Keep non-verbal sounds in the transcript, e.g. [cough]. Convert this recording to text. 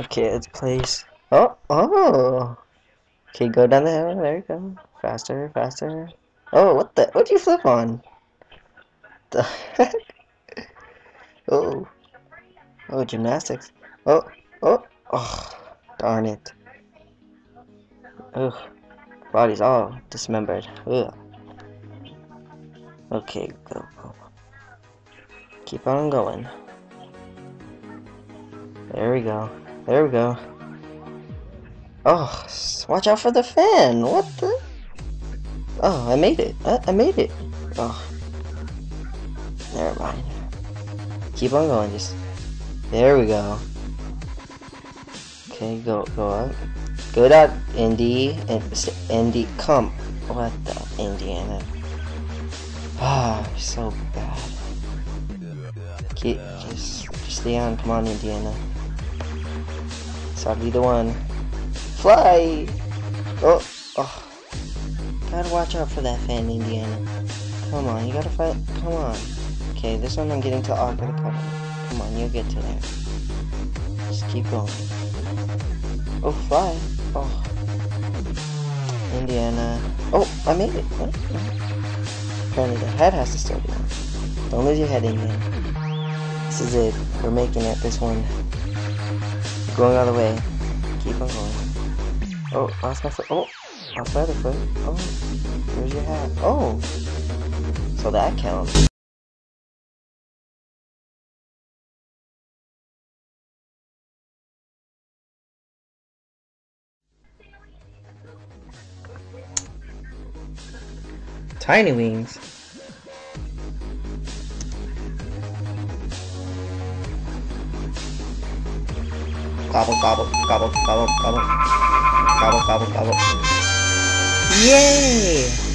Okay, let's place. Oh, oh. Okay, go down the hill. There you go. Faster, faster. Oh, what the? What do you flip on? The heck? [laughs] Oh. Oh, gymnastics. Oh, oh, oh. Darn it. Ugh. Body's all dismembered. Ugh. Okay, go, go. Keep on going. There we go. There we go. Oh, watch out for the fan. What the? Oh, I made it. I, I made it. Oh. Never mind. Keep on going. Just. There we go. Okay, go go up. Good up, Indy. And Indy, come. What the Indiana? Ah, so bad. Keep just just stay on. Come on, Indiana. So I'll be the one. Fly! Oh, oh. Gotta watch out for that fan, Indiana. Come on, you gotta fight. Come on. Okay, this one I'm getting to awkward part. Come on, you'll get to there. Just keep going. Oh, fly. Oh. Indiana. Oh, I made it. What? Apparently the head has to still be on. Don't lose your head, Indiana. This is it. We're making it. This one. Going all the way. Keep on going. Oh, lost my foot. Oh, lost my other foot. Oh, where's your hat? Oh, so that counts. Tiny wings. cabo, cabo, cabo, cabo, cabo, cabo, cabo, cabo. ¡Yeah!